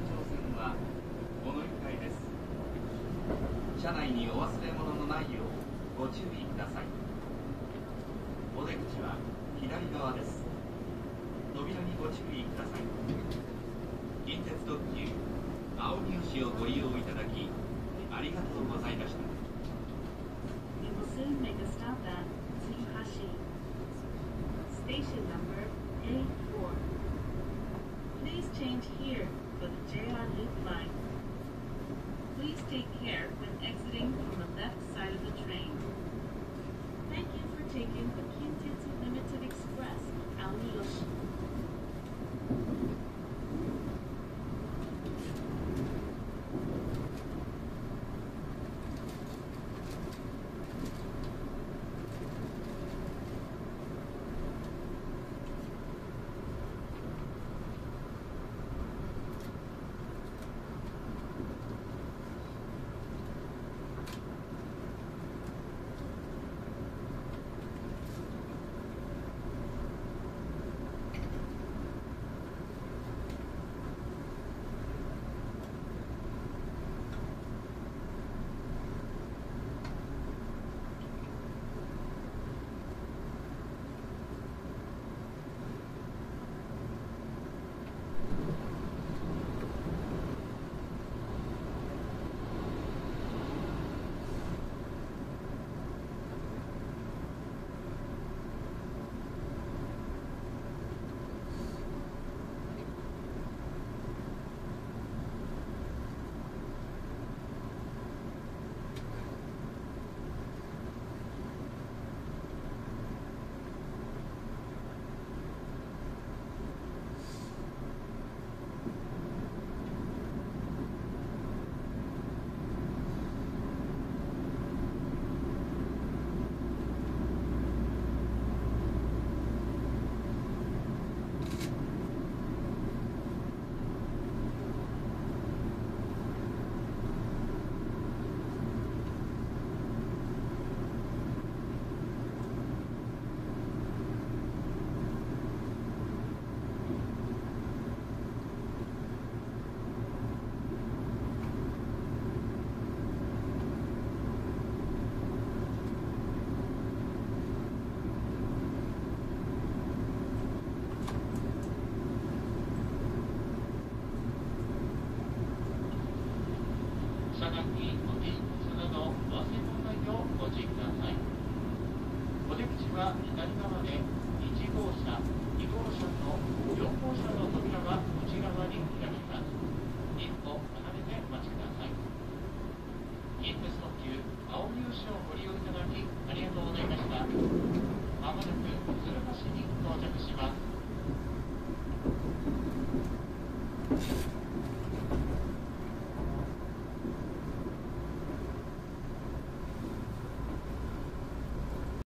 環状はこの1回です。車内にお忘れ物のないようご注意ください。お出口は左側です。扉にご注意ください。近鉄特急青三好をご利用いただきありがとうございました。Station number A4 Please change here. For the JR Loop line. Please take care when exiting from the left side of the train. Thank you for taking the Kintetsu 車内にお手そのの忘れ物ないようご注意ください。お出口は左側で1号車2号車と4号車の扉は内側に開きます。一歩離れてお待ちください。近鉄特急青入市をご利用いただきありがとうございました。まもなく鶴橋に到着します。